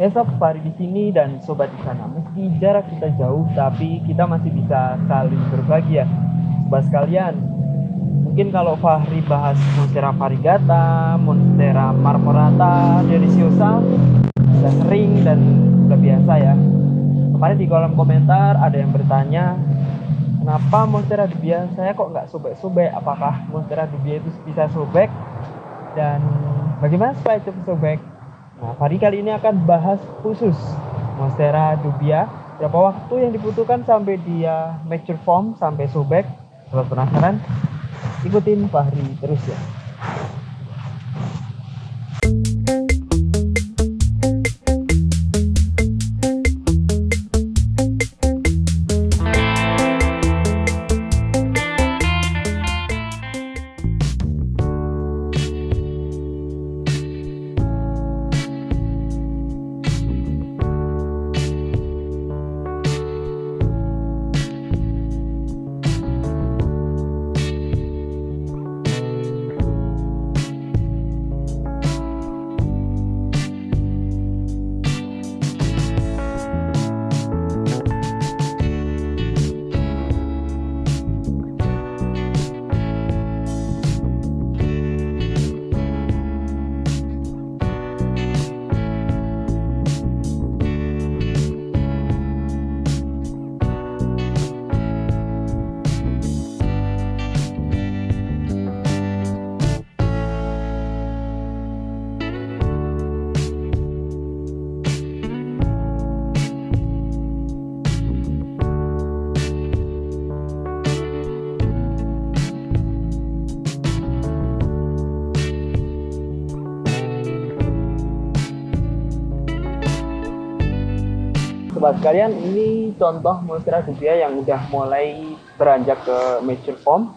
Esok Fahri di sini dan sobat di sana. Meski jarak kita jauh, tapi kita masih bisa saling berbagi ya. Sobat sekalian, mungkin kalau Fahri bahas Monstera variegata, Monstera marmorata, deliciosa, sudah sering dan sudah biasa ya. Kemarin di kolom komentar ada yang bertanya, kenapa Monstera dubia saya kok nggak sobek-sobek? Apakah Monstera dubia itu bisa sobek? Dan bagaimana supaya cepat sobek? Nah, Fahri kali ini akan bahas khusus Monstera dubia. Berapa waktu yang dibutuhkan sampai dia mature form, sampai sobek? Kalau penasaran, ikutin Fahri terus ya. Sobat sekalian ini contoh monstera dubia yang udah mulai beranjak ke mature form.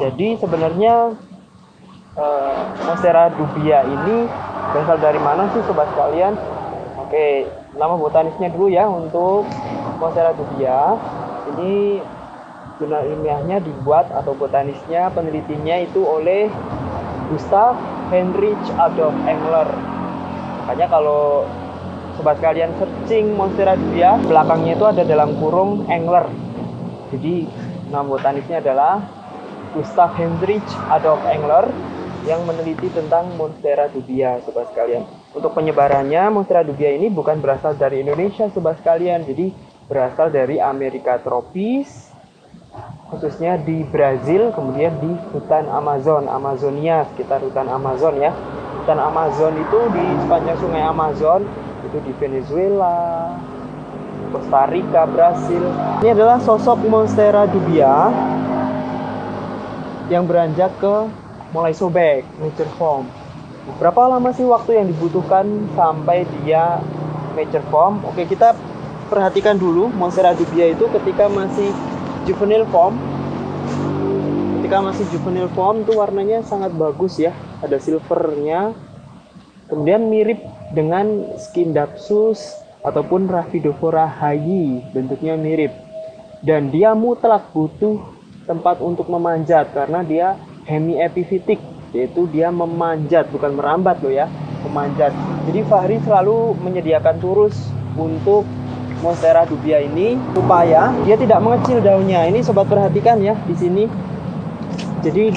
Jadi sebenarnya uh, monstera dubia ini berasal dari mana sih sobat sekalian oke nama botanisnya dulu ya untuk monstera dubia. Ini jurnal ilmiahnya dibuat atau botanisnya penelitinya itu oleh Gustav Heinrich Adolf Engler. Makanya kalau sobat kalian searching Monstera dubia belakangnya itu ada dalam kurung Engler jadi nama botanisnya adalah Gustav Heinrich Adolf Engler yang meneliti tentang Monstera dubia sobat sekalian untuk penyebarannya Monstera dubia ini bukan berasal dari Indonesia sobat sekalian jadi berasal dari Amerika tropis khususnya di Brazil kemudian di hutan Amazon Amazonia sekitar hutan Amazon ya. Hutan Amazon itu di sepanjang sungai Amazon itu di Venezuela, Costa Rica, Brasil. Ini adalah sosok Monstera dubia yang beranjak ke mulai sobek, mature form. Berapa lama sih waktu yang dibutuhkan sampai dia mature form? Oke, kita perhatikan dulu Monstera dubia itu ketika masih juvenile form. Ketika masih juvenile form itu warnanya sangat bagus ya, ada silvernya. Kemudian mirip dengan Skindapsus ataupun Raphidophora hayi bentuknya mirip. Dan dia mutlak butuh tempat untuk memanjat karena dia hemiepifitik yaitu dia memanjat bukan merambat loh ya memanjat. Jadi Fahri selalu menyediakan turus untuk Monstera dubia ini supaya dia tidak mengecil daunnya. Ini sobat perhatikan ya di sini. Jadi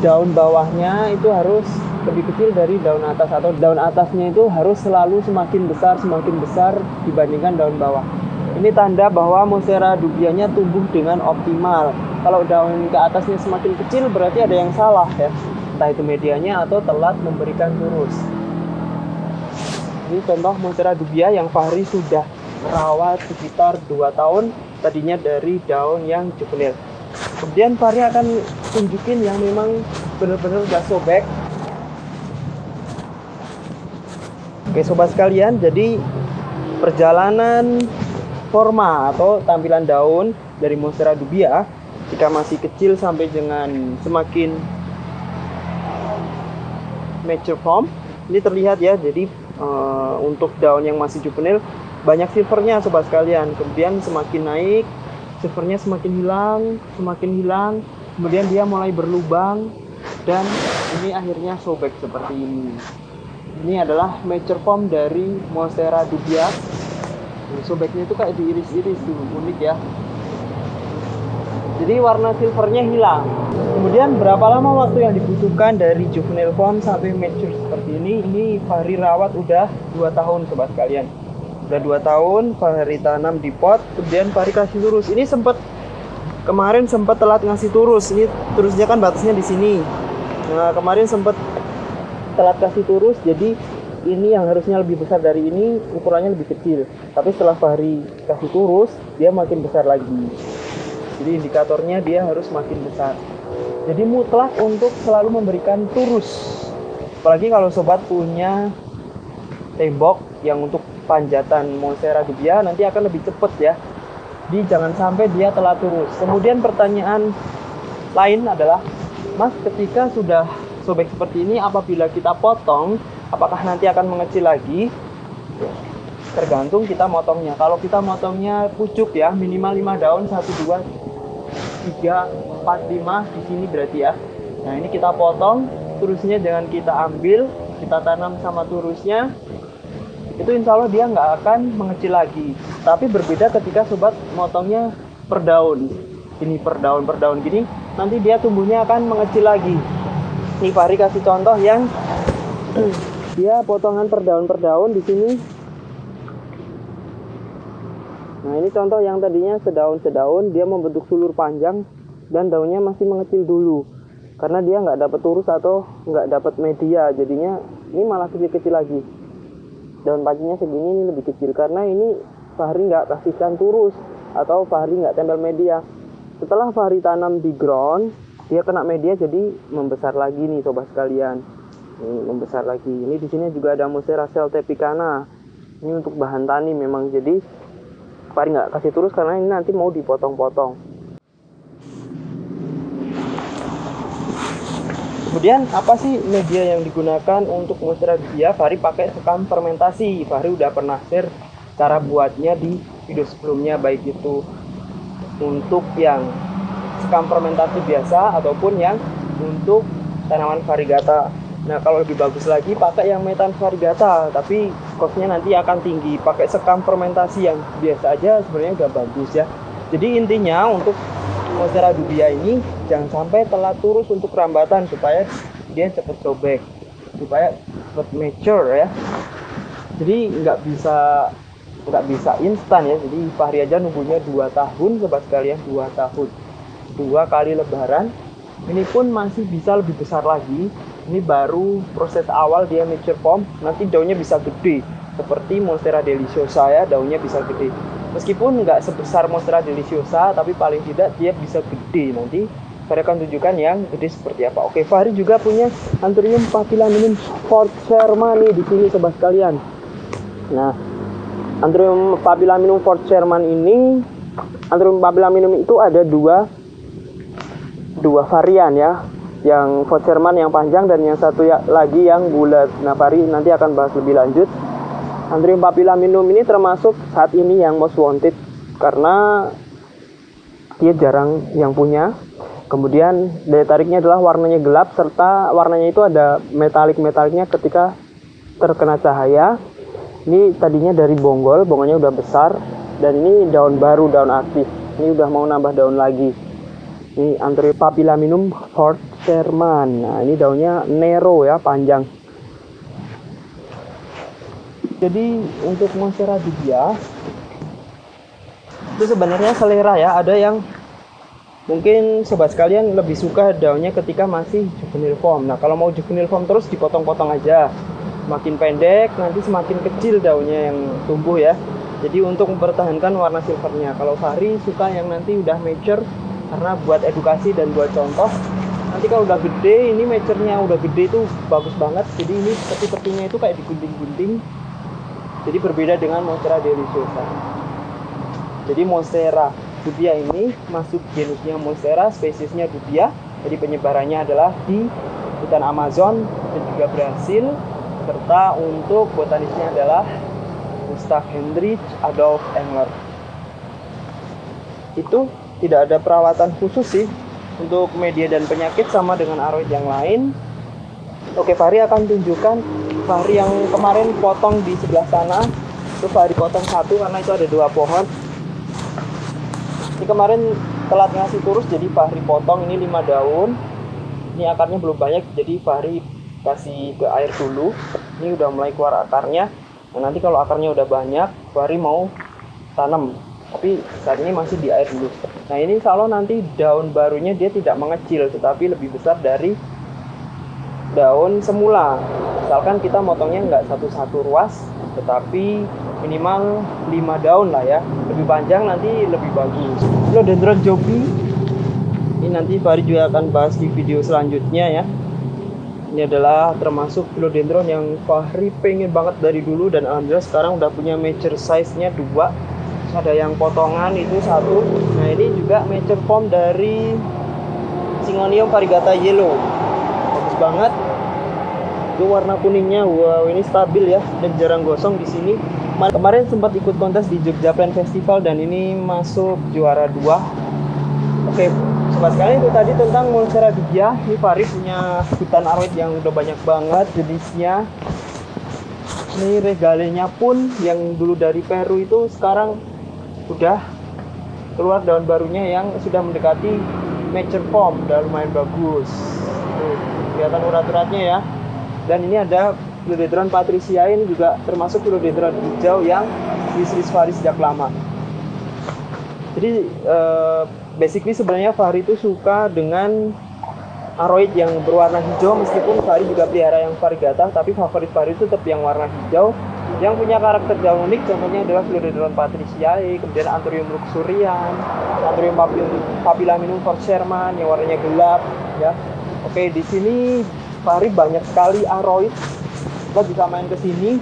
daun bawahnya itu harus lebih kecil dari daun atas atau daun atasnya itu harus selalu semakin besar semakin besar dibandingkan daun bawah. Ini tanda bahwa Monstera dubianya tumbuh dengan optimal. Kalau daun ke atasnya semakin kecil berarti ada yang salah ya. Entah itu medianya atau telat memberikan turus. Ini contoh Monstera dubia yang Fahri sudah rawat sekitar 2 tahun tadinya dari daun yang juvenil. Kemudian Fahri akan tunjukin yang memang benar-benar gak sobek Oke sobat sekalian, jadi perjalanan forma atau tampilan daun dari Monstera dubia jika masih kecil sampai dengan semakin mature form ini terlihat ya. Jadi uh, untuk daun yang masih juvenil banyak silvernya sobat sekalian. Kemudian semakin naik silvernya semakin hilang semakin hilang. Kemudian dia mulai berlubang dan ini akhirnya sobek seperti ini ini adalah mature form dari Monstera dubia. Sobeknya itu kayak diiris-iris tuh unik ya. Jadi warna silvernya hilang. Kemudian berapa lama waktu yang dibutuhkan dari juvenile form sampai mature seperti ini? Ini Fahri rawat udah 2 tahun sobat kalian udah 2 tahun Fahri tanam di pot kemudian Fahri kasih turus ini sempat kemarin sempat telat ngasih turus. Ini turusnya kan batasnya di sini. Nah kemarin sempat telat kasih turus jadi ini yang harusnya lebih besar dari ini ukurannya lebih kecil. Tapi setelah Fahri kasih turus dia makin besar lagi. Jadi indikatornya dia harus makin besar. Jadi mutlak untuk selalu memberikan turus. Apalagi kalau sobat punya tembok yang untuk panjatan Monstera dubia nanti akan lebih cepat ya. Jadi jangan sampai dia telah turus. Kemudian pertanyaan lain adalah mas ketika sudah sobek seperti ini apabila kita potong apakah nanti akan mengecil lagi tergantung kita motongnya kalau kita motongnya pucuk ya minimal 5 daun 1 2 3, 4, 5 di sini berarti ya. Nah, ini kita potong, turusnya jangan kita ambil, kita tanam sama turusnya. Itu insya Allah dia nggak akan mengecil lagi. Tapi berbeda ketika sobat motongnya per daun. Ini per daun per daun gini, nanti dia tumbuhnya akan mengecil lagi. Ini Fahri kasih contoh yang dia potongan per daun per daun di sini. Nah ini contoh yang tadinya sedaun-sedaun dia membentuk sulur panjang dan daunnya masih mengecil dulu. Karena dia nggak dapat turus atau nggak dapat media jadinya ini malah kecil-kecil lagi. Daun pancinya segini ini lebih kecil. Karena ini Fahri nggak kasihkan turus atau Fahri nggak tempel media. Setelah Fahri tanam di ground dia kena media jadi membesar lagi nih sobat sekalian. Ini membesar lagi. Ini di sini juga ada Monstera tepicana. Ini untuk bahan tani memang jadi Fahri nggak kasih turus karena ini nanti mau dipotong-potong. Kemudian apa sih media yang digunakan untuk monstera dia Fahri pakai sekam fermentasi. Fahri udah pernah share cara buatnya di video sebelumnya baik itu untuk yang sekam fermentasi biasa ataupun yang untuk tanaman varigata Nah kalau lebih bagus lagi pakai yang metan variegata, tapi costnya nanti akan tinggi. Pakai sekam fermentasi yang biasa aja sebenarnya udah bagus ya. Jadi intinya untuk Monstera dubia ini jangan sampai telat turus untuk rambatan supaya dia cepat sobek, supaya cepat mature ya. Jadi nggak bisa nggak bisa instan ya. Jadi Fahri aja nunggunya 2 tahun sobat sekalian 2 tahun. Dua kali lebaran ini pun masih bisa lebih besar lagi. Ini baru proses awal dia mature form nanti daunnya bisa gede. Seperti Monstera deliciosa ya daunnya bisa gede. Meskipun nggak sebesar Monstera deliciosa tapi paling tidak dia bisa gede nanti. Saya akan tunjukkan yang gede seperti apa. Oke Fahri juga punya Anthurium papilaminum Fort Sherman nih di sini sobat sekalian. Nah Anthurium papilaminum Fort Sherman ini Anthurium papilaminum itu ada dua dua varian ya yang Vocerman yang panjang dan yang satu ya, lagi yang bulat. Nah, Pari nanti akan bahas lebih lanjut. Andrium papilaminum ini termasuk saat ini yang most wanted karena dia jarang yang punya. Kemudian daya tariknya adalah warnanya gelap serta warnanya itu ada metalik-metaliknya ketika terkena cahaya. Ini tadinya dari bonggol, bonggolnya udah besar dan ini daun baru, daun aktif. Ini udah mau nambah daun lagi. Ini Papilaminum Fort Sherman. Nah, ini daunnya Nero ya, panjang. Jadi untuk Monstera dubia itu sebenarnya selera ya. Ada yang mungkin sobat sekalian lebih suka daunnya ketika masih juvenile form. Nah, kalau mau juvenile form terus dipotong-potong aja. Semakin pendek nanti semakin kecil daunnya yang tumbuh ya. Jadi untuk mempertahankan warna silvernya. Kalau Fahri suka yang nanti udah mature karena buat edukasi dan buat contoh nanti kalau udah gede ini maturenya udah gede itu bagus banget. Jadi ini seperti sepertinya itu kayak digunting-gunting. Jadi berbeda dengan Monstera deliciosa jadi Monstera dubia ini masuk genusnya Monstera spesiesnya dubia. Jadi penyebarannya adalah di hutan Amazon dan juga Brasil serta untuk botanisnya adalah Gustav Hendrich Adolf Engler. Itu tidak ada perawatan khusus sih untuk media dan penyakit sama dengan aroid yang lain. Oke, Fahri akan tunjukkan Fahri yang kemarin potong di sebelah sana. Itu Fahri potong satu karena itu ada dua pohon. Ini kemarin telat ngasih turus jadi Fahri potong. Ini lima daun. Ini akarnya belum banyak jadi Fahri kasih ke air dulu. Ini udah mulai keluar akarnya. Nah, nanti kalau akarnya udah banyak Fahri mau tanam tapi saat ini masih di air dulu. Nah ini kalau nanti daun barunya dia tidak mengecil tetapi lebih besar dari daun semula. Misalkan kita motongnya nggak satu-satu ruas tetapi minimal 5 daun lah ya. Lebih panjang nanti lebih bagus. Philodendron jobi ini nanti Fahri juga akan bahas di video selanjutnya ya. Ini adalah termasuk philodendron yang Fahri pengen banget dari dulu dan alhamdulillah sekarang udah punya mature size nya dua ada yang potongan itu satu. Nah ini juga mature form dari Singonium variegata yellow. Bagus banget. Itu warna kuningnya. Wow ini stabil ya dan jarang gosong di sini. Kemarin sempat ikut kontes di Jogja Plant Festival dan ini masuk juara dua. Oke sobat sekalian itu tadi tentang Monstera Bigia ini Farid punya hutan aroid yang udah banyak banget jenisnya. Ini regalenya pun yang dulu dari Peru itu sekarang udah keluar daun barunya yang sudah mendekati mature form. Udah lumayan bagus. Kelihatan urat-uratnya ya. Dan ini ada philodendron patricia ini juga termasuk philodendron hijau yang wishlist Fahri sejak lama. Jadi uh, basically sebenarnya Fahri itu suka dengan aroid yang berwarna hijau meskipun Fahri juga pelihara yang varigata tapi favorit Fahri itu tetap yang warna hijau yang punya karakter yang unik contohnya adalah Philodendron patriciae, kemudian Anthurium luxurian, Anthurium papilaminum Sherman yang warnanya gelap ya. Oke, di sini Fahri banyak sekali aroid. Kita bisa main ke sini.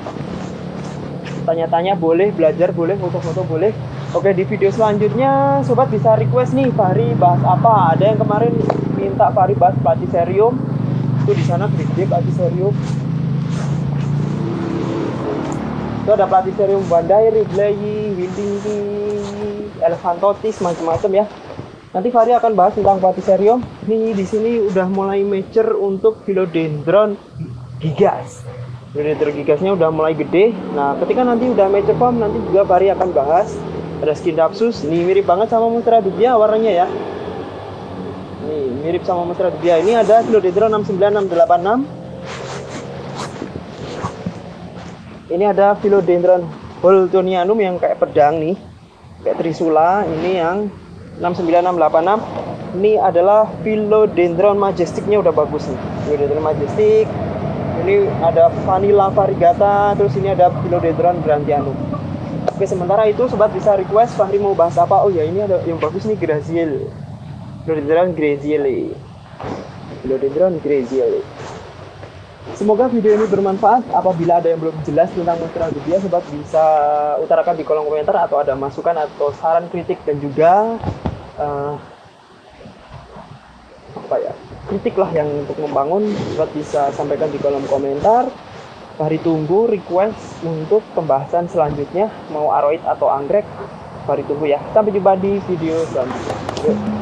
Tanya-tanya boleh, belajar boleh, foto-foto boleh. Oke, di video selanjutnya sobat bisa request nih Fahri bahas apa. Ada yang kemarin minta Fahri bahas Platycerium. Itu di sana gede Platycerium ada Platycerium bandai, Ridley, Windingi, Elephantotis, macam-macam ya. Nanti Fahri akan bahas tentang Platycerium. Ini di sini udah mulai mature untuk Philodendron gigas. Philodendron gigasnya udah mulai gede. Nah, ketika nanti udah mature form, nanti juga Fahri akan bahas ada skin dapsus. Ini mirip banget sama Monstera dubia warnanya ya. Ini mirip sama Monstera dubia. Ini ada Philodendron 69686 ini ada philodendron boltonianum yang kayak pedang nih. Kayak trisula ini yang 69686 ini adalah philodendron majesticnya udah bagus nih. Philodendron majestic. Ini ada vanilla variegata terus ini ada philodendron grantianum oke sementara itu sobat bisa request Fahri mau bahas apa? Oh ya ini ada yang bagus nih graziel. Philodendron graziele. Philodendron graziele Semoga video ini bermanfaat. Apabila ada yang belum jelas tentang Monstera Dubia, sobat bisa utarakan di kolom komentar atau ada masukan atau saran kritik dan juga uh, apa ya kritik lah yang untuk membangun, sobat bisa sampaikan di kolom komentar. Hari tunggu request untuk pembahasan selanjutnya mau aroid atau anggrek. Hari tunggu ya. Sampai jumpa di video selanjutnya. Yuk.